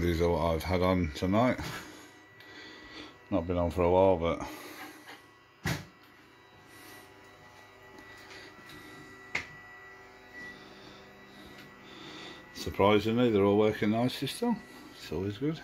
these are what I've had on tonight. Not been on for a while, but surprisingly they're all working nicely still. It's always good.